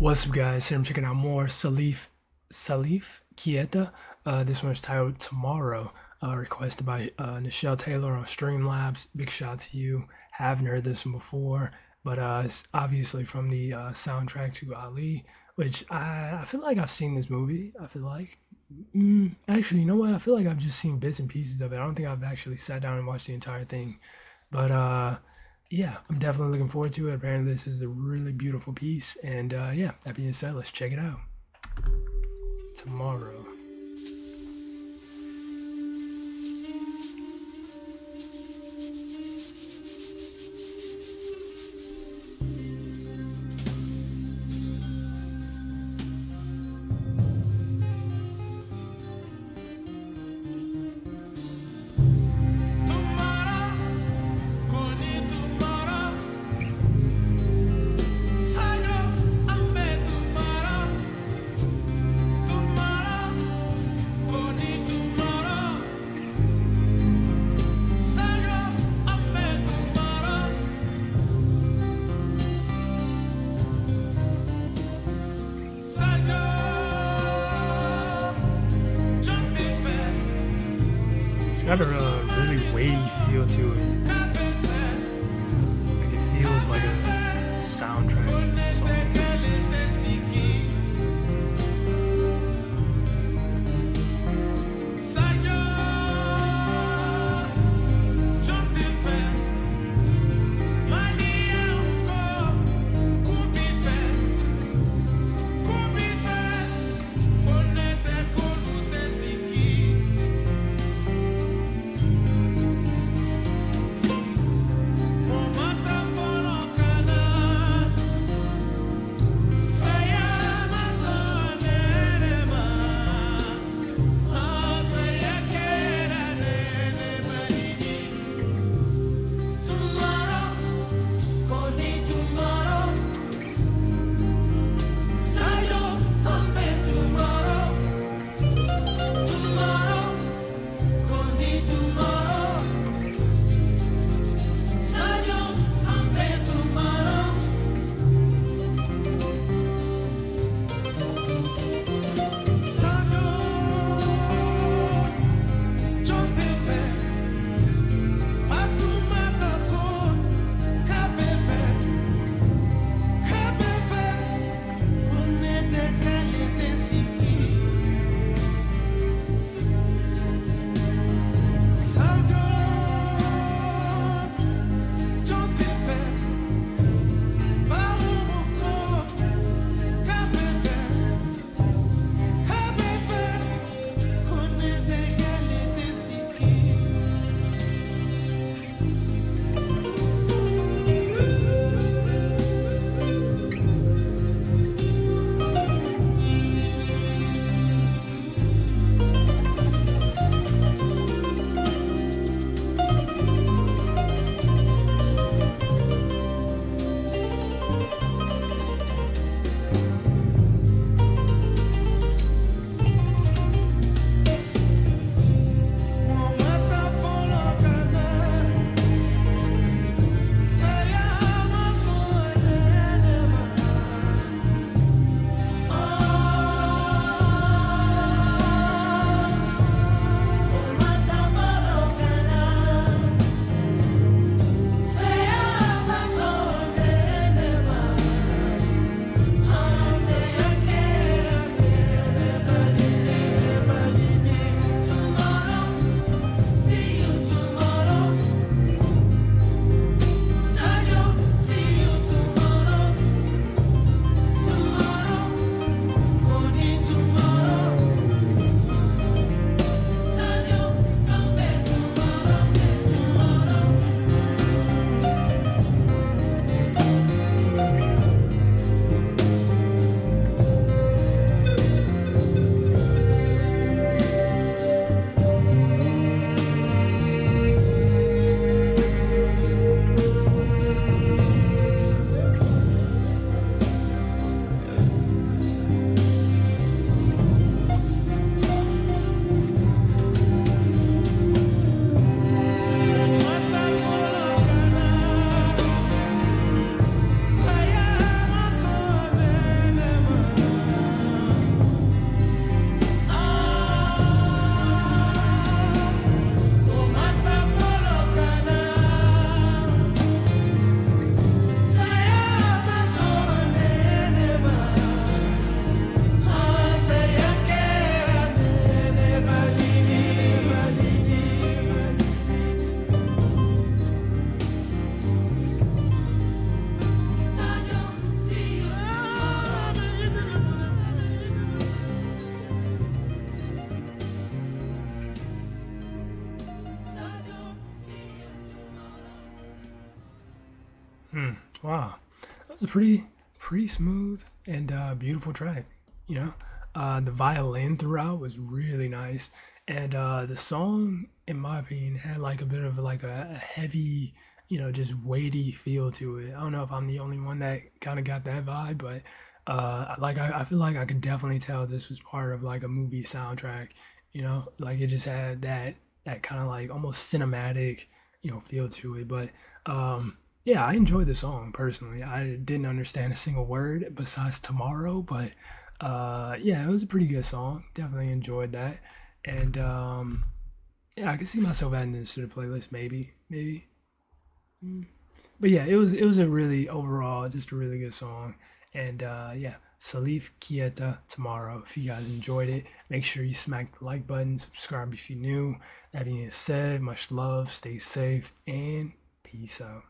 What's up, guys? here I'm checking out more Salif Salif Keita. Uh, this one is titled Tomorrow, uh, requested by uh, Nichelle Taylor on Streamlabs. Big shout out to you. Haven't heard this one before, but uh, it's obviously from the uh, soundtrack to Ali, which I, I feel like I've seen this movie. I feel like. Mm, actually, you know what? I feel like I've just seen bits and pieces of it. I don't think I've actually sat down and watched the entire thing. But uh, yeah, I'm definitely looking forward to it. Apparently, this is a really beautiful piece. And uh, yeah, that being said, let's check it out. Tomorrow. Got a really wavy feel to it. Hmm. Wow, that was a pretty pretty smooth and uh, beautiful track. You know, uh, the violin throughout was really nice, and uh, the song, in my opinion, had like a bit of like a, a heavy, you know, just weighty feel to it. I don't know if I'm the only one that kind of got that vibe, but uh, like I, I feel like I could definitely tell this was part of like a movie soundtrack. You know, like it just had that that kind of like almost cinematic, you know, feel to it. But um, yeah, I enjoyed the song personally. I didn't understand a single word besides tomorrow, but uh, yeah, it was a pretty good song. Definitely enjoyed that, and um, yeah, I could see myself adding this to the playlist. Maybe, maybe. Mm. But yeah, it was it was a really overall just a really good song, and uh, yeah, Salif Keita tomorrow. If you guys enjoyed it, make sure you smack the like button, subscribe if you're new. That being said, much love, stay safe, and peace out.